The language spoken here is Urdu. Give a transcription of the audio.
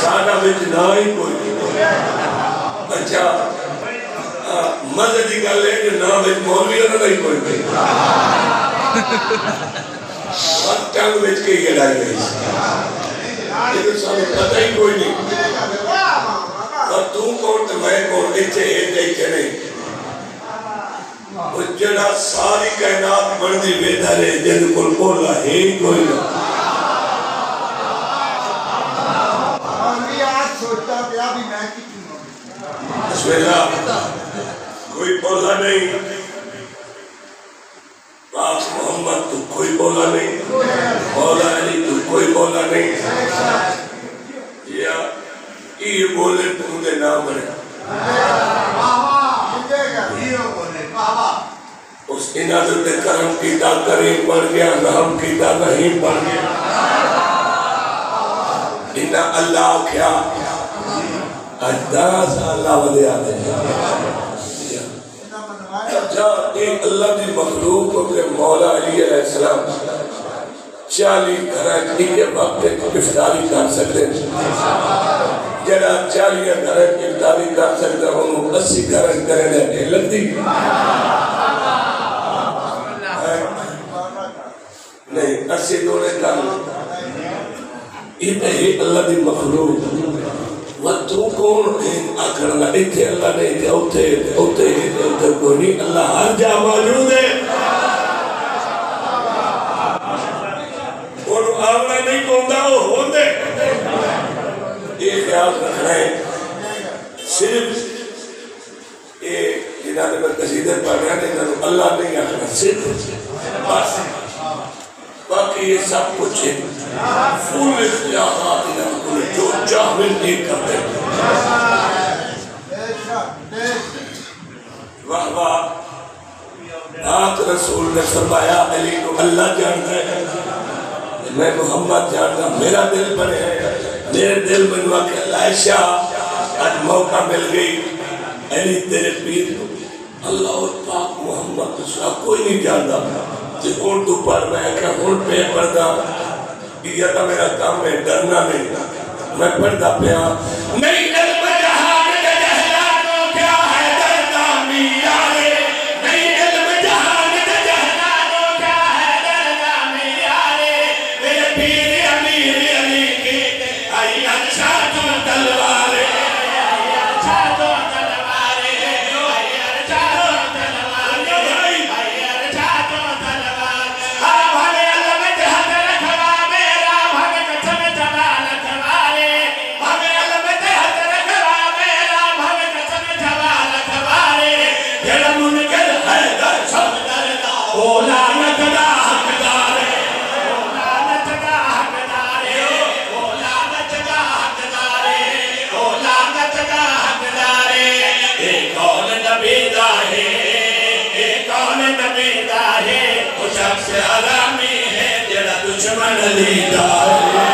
سادہ بچ نہ ہی کوئی اچھا مزے دی گل ہے کہ نہ بچ مولوی نہ نہیں کوئی بھی۔ وقت ٹنگ بچ کے یہ ڈائی گئی لیکن سانو پتہ ہی کوئی نہیں۔ اور تو کون تو میں کون ایچے ایچے ایچے نہیں وہ جڑا ساری کائنات بڑھنی بہتر ہے جن کو بولا ہے ہی کوئی نہ۔ کوئی بولا نہیں۔ پاک محمد، تو کوئی بولا نہیں۔ مولا علی، تو کوئی بولا نہیں۔ یا یہ بولے تو دے نام رہے مجھے گا ہیرو اس انادر نے کرم کیتا کریم پڑھ گیا، رحم کیتا رحیم پڑھ گیا۔ انہا اللہ کیا؟ اجداز اللہ ودے آدھے انہاں ایک اللہ دی مخلوق اپنے مولا علی علیہ السلام چالی گھرہ کے وقت افطاری کر سکتے جڑا چالی گھرہ کی افطاری کر سکتے ہیں، انہوں اسی گھرہ کرنے دے لگتی۔ نہیں، اسی دونے کر یہ ہے اللہ دی مخلوق۔ تو کون ہیں اکھڑنا اتھے اللہ نہیں تے اوتے اوتے اوتے کوئی نہیں اللہ ہر جا موجود ہے اور آونا نہیں کوندا وہ ہوندے یہ خیال رکھنا ہے صرف یہ جنہاں نے میں قصیدے پڑھ رہے ہیں انہوں اللہ نہیں آخنا صرف بس باقی یہ سب کچھ ہے فول اختیارات انہوں جو چاہویں نہیں کرتے واہ واہ۔ آت رسول نے فرمایا، علی کو اللہ جانتا ہے۔ میں محمد جانتا میرا دل بنے ہے میرے دل بنوا کہ اللہ شاہ آج موقع مل گئی۔ علی تیرے پیر کو، اللہ اور پاک محمد تو سوا کوئی نہیں جانتا۔ کہ کون تو پڑھ رہا ہے کہ کون پہ پڑھتا یہ تو میرا کام ہے، ڈرنا نہیں۔ میں پڑھتا پیا۔ نہیں علم جہان کے جہلانوں کیا ہے ڈرنا میرا نہیں علم جہان کے جہلانوں کیا ہے ڈرنا میرا میرے پیر امیر علی کی آئی اچھا تو تلوار دا ہے وہ شخص حرامی ہے جڑا دشمن لیدا ہے